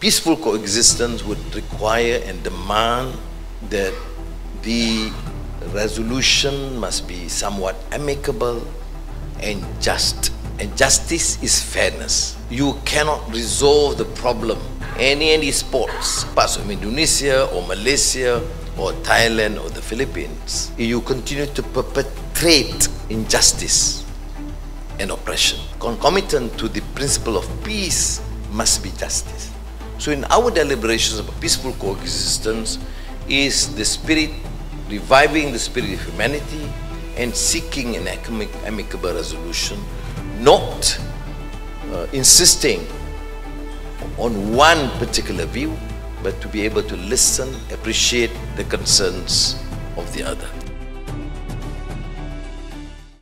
peaceful coexistence would require and demand that the resolution must be somewhat amicable and just. And justice is fairness. You cannot resolve the problem any any sports, parts of Indonesia or Malaysia or Thailand or the Philippines. You continue to perpetrate injustice and oppression. Concomitant to the principle of peace must be justice. So in our deliberations about peaceful coexistence is the spirit, reviving the spirit of humanity and seeking an amicable resolution, not uh, insisting on one particular view, but to be able to listen, appreciate the concerns of the other.